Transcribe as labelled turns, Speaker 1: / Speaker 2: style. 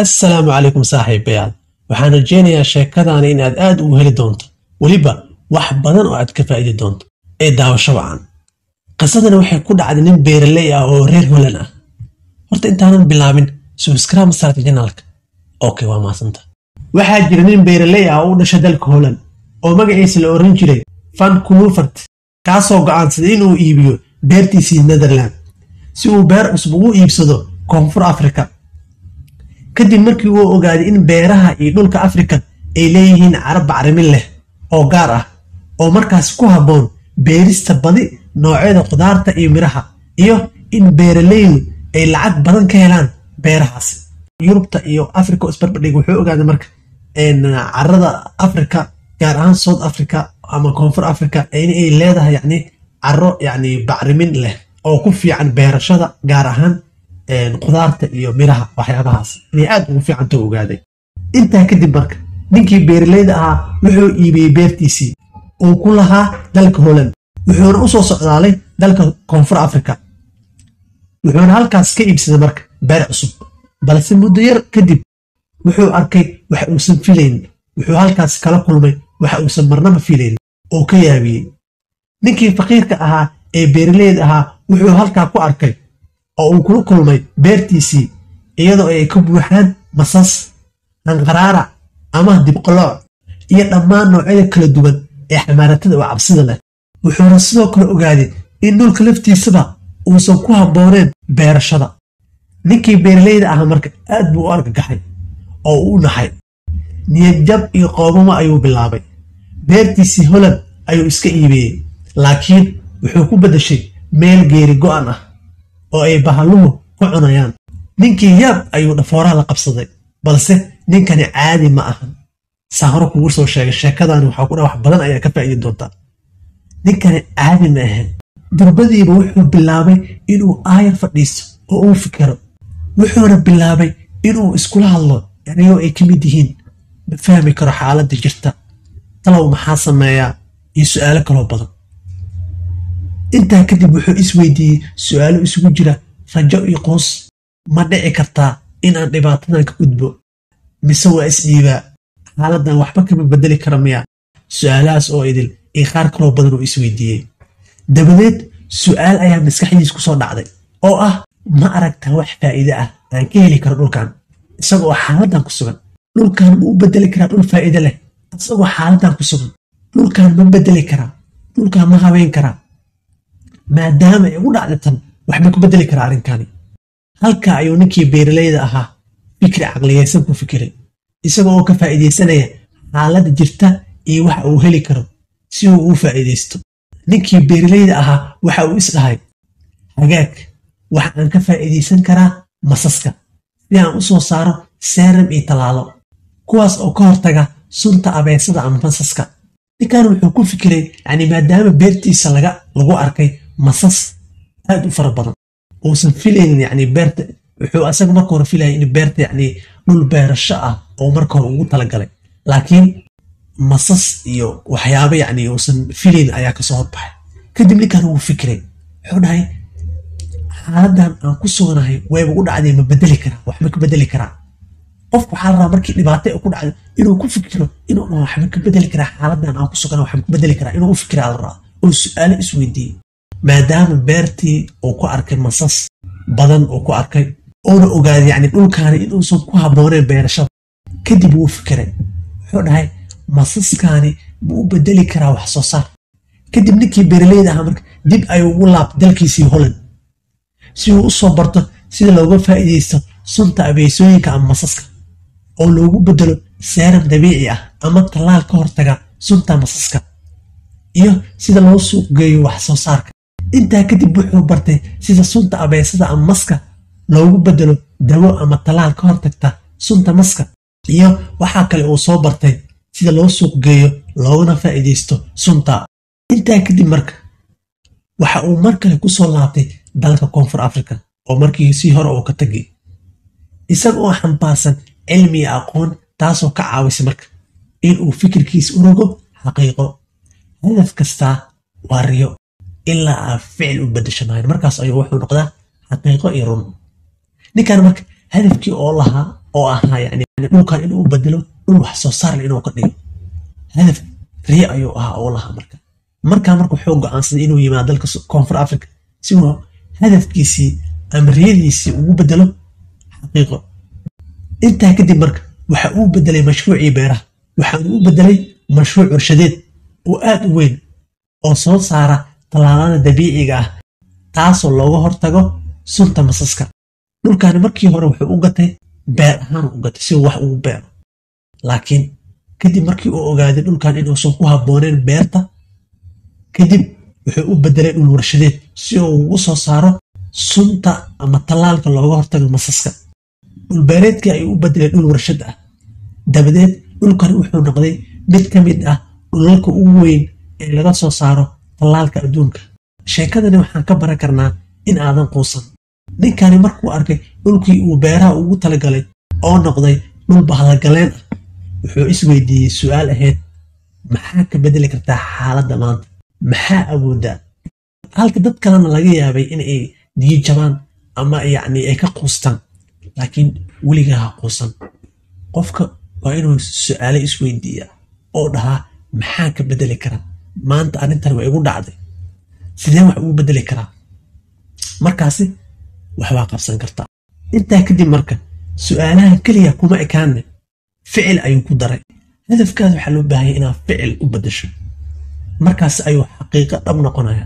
Speaker 1: assalaamu calaykum saaxiibayaal waxaan rajaynayaa sheekadaani inaad aad ugu heli doonto. Weliba wax badan oo aad ka faa'idi doonto ee daawasho wacan qisadani waxay ku dhacday nin beeraley ah oo reer holan ah. Horta intaanan bilaabin subscribe masarta janaalka. Okay waa mahadsanta waxaa jira nin beeraley ah oo u dhashay dalka holan oo magaciisa la oran jiray van kulufert kaasoo go'aansaday inuu iibiyo beertiisii netherland si uu beer cusub ugu iibsado koonfur afrika kadib markii uu ogaaday in beeraha iyo dhulka afrika ay leeyihiin carab bacrimin leh oo gaar ah oo markaas ku habboon beerista badi noocyada khudaarta iyo midhaha iyo in beeraleydu ay lacag badan ka helaan beerahaas. Yurubta iyo africa isbarbadhig wuxuu ogaaday marka carada africa gaar ahaan south africa ama koonfur africa in ay leedahay yani caro yani bacrimin leh oo ku fiican beerashada gaar ahaan khudaarta iyo midhaha waxyaabahaas. Inay aad ugu fiicanta ogaaday. Intaa kadib marka ninkii beeraleyda ahaa wuxuu iibiyey beertiisii uu ku lahaa dalka holand wuxuuna u soo socdaalay dalka koonfur africa wuxuuna halkaas ka iibsaday marka beer cusub. Balse muddo yar kadib wuxuu arkay wax uusan filayn. Wuxuu halkaas kala kulmay wax uusan marnaba filayn oo ka yaabiyey. Ninkii faqiirka ahaa ee beeraleyda ahaa wuxuu halkaa ku arkay oo uu kula kulmay beertiisii iyadoo ay ka buuxaan masas hanqaraarac ama dibqalooc iyo dhammaan noocyada kala duwan ee xamaaratada oo cabsida leh. Wuxuuna sidoo kale ogaaday in dhulka laftiisaba uusan ku habbooneen beerashada. Ninkii beeraleyda ahaa marka aad buu u argagaxay oo u naxay niyadjab iyo qoobamo ayuu bilaabay. Beertiisii holand ayuu iska iibiyey laakiin wuxuu ku beddeshay meel geeri go'an ah oo ay bahalluhu ku cunayaan. Ninkii yaab ayuu dhafooraha la qabsaday balse ninkani caadi ma ahan. Saa hore kugu soo sheegay sheekadaani waxaa ku dha wax badan ayaa ka faa'idi doontaa ninkani caadi ma ahan. Durbadiiba wuxuu bilaabay inuu aayar fadhiisto oo uu fikero wuxuuna bilaabay inuu iskula hadlo erayoo ay ka mid yihiin ma fahmi karo xaaladda jirta. Talow maxaa sameeyaa? Iyo su'aalo kaloo badan intaa kadib wuxuu isweydiiyey su'aalo isugu jira rajo iyo qoos ma dhici kartaa in aan dhibaatadan ka gudbo mise waa isdhiibaa xaaladdan waxba kama beddeli kara miya. Su'aalahaas oo idil iyo qaar kaloo badan oo isweydiiyey. Dabadeed su'aal ayaa maskaxdiis ku soo dhacday oo ah ma aragtaa wax faa'iide ah aan ka heli karo dhulkan isagoo xaaladdan ku sugan. Dhulkan ma u beddeli karaa dhul faa'iide leh isagoo xaaladdan ku sugan. Dhulkan ma beddeli karaa dhulkan ma habeyn karaa maadaama ay ugu dhacda tan waxba ku beddeli karaa arrinkani. Halka ayuu ninkii beeraleyda ahaa fikri caqliyaysan ku fikiray isaga oo ka faa'iidaysanaya xaaladda jirta iyo waxa uu heli karo si uu u faa'iidaysto. Ninkii beeraleyda ahaa waxa uu isdhahay hagaag waxa aan ka faa'iidaysan karaa masaska si aan u soo saaro seeram iyo tallaalo kuwaas oo ka hortaga sunta abeesada ama masaska. Ninkan wuxuu ku fikiray yani maadaama beertiisa lagu arkay masas aad u fara badan. Uusan filaynin yani beerta wuxuu asaga marka hore filaya in beerta yani dhul beerasho ah oo marka hore ugu talagalay. Laakiin masas iyo waxyaaba yani uusan filayn ayaa ka soo horbaxay. Kadib ninkan wuu fikiray wuxuu dhahay xaaladan aan ku suganahay wayba u dhacday ma bedeli karaa waxba ka bedeli karaa. Qofku waxaa la markii dhibaato ku dhacdo inuu ku fikiro inuu waxba ka bedeli karaa xaaladan aan ku sugana waxba ka bedeli karaa inuu u fikiraa la rabaa. Oo su'aalo isweydiiyey maadaama beertii uu ku arkay masas badan uu ku arkay uuna ogaaday yani dhulkaani inuusan ku habbooneen beerashada. Kadib wuu fikiray wuxuu dhahay masaskaani ma u bedeli karaa wax soo saar kadib ninkii beeraleyda ahaa marka dib ayuu ugu laabtay dalkiisii holand si uu u barto sida looga faa'iidaysto sunta abeesooyinka ama masaska oo loogu bedelo seeram dabiici ah ama tallaal ka hortaga sunta masaska iyo sida loo suuq geeyo wax soo saarka intaa kadib wuxuu bartay sida sunta abeesada ama maska loogu bedelo dawo ama tallaal ka hortagta sunta maska. Iyo waxaa kale uu soo bartay sida loo suuq geeyo loogana faa'iidaysto sunta. Intaa kadib marka waxa uu mar kale ku soo laabtay dalka koonfur africa oo markii sii hore uu ka tagay. Isaga oo xambaarsan cilmi iyo aqoon taasoo ka caawisa marka inuu fikirkiis u rogo xaqiiqo. Hadaf kastaa waa riyo ilaa aa ficil u beddesho maayan markaas ayuu wuxuu noqdaa xaqiiqo iyo run. Ninkan marka hadafkii oo lahaa oo ahaa yani dhulkan inuu bedelo dhul wax soo saar leh inuu ka dhigo. Hadaf riyo ayuu ahaa oo lahaa marka. Markaa marka wuxuu go'aansaday inuu yimaado dalka koonfur africa si uu hadafkiisii ama riyadiisii ugu bedelo xaqiiqo. Intaa kadib marka waxa uu bedelay mashruucii beeraha. Waxaanu u bedelay mashruuc warshadeed oo aad u weyn oo soo saara tallaalada dabiiciga ah taasoo looga hortago sunta masaska. Dhulkaani markii hore wuxuu u gatay beer ahaan u gatay si uu wax ugu beero. Laakiin kadib markii uu ogaaday dhulkan inuusan ku habbooneen beerta kadib wuxuu u bedelay dhul warshadeed si uu ugu soo saaro sunta ama tallaalka looga hortago masaska. Dhulbeereedkii ayuu u bedelay dhul warshad ah. Dabadeed dhulkani wuxuu noqday mid ka mid ah dhulalka ugu weyn ee laga soo saaro tallaalka adduunka. Sheekadani waxaan ka baran karnaa in aadan quusan. Ninkani markuu arkay dhulkii uu beeraha ugu talagalay oo noqday dhul bahlagaleen ah wuxuu isweydiiyey su'aal ahayd maxaa ka bedeli kartaa xaaladda maanta? Maxaa awooddaa halka dad kalena laga yaabay inay diyo jabaan ama yacni ay ka quustaan laakiin weligaa ha quusan. Qofka waa inuu su'aale isweydiiyaa oo dhahaa maxaa ka bedeli karaa maanta arrintan waa igu dhacday. Sidee wax ugu bedeli karaa? Markaasi waxbaa qabsan kartaa. Intaa kadib marka su'aalahan keliya kuma ekaanne. Ficil ayuu ku daray. Hadafkaas waxaa loo baahanya inaad ficil u bedasho markaas ayuu xaqiiqo dhab noqonaya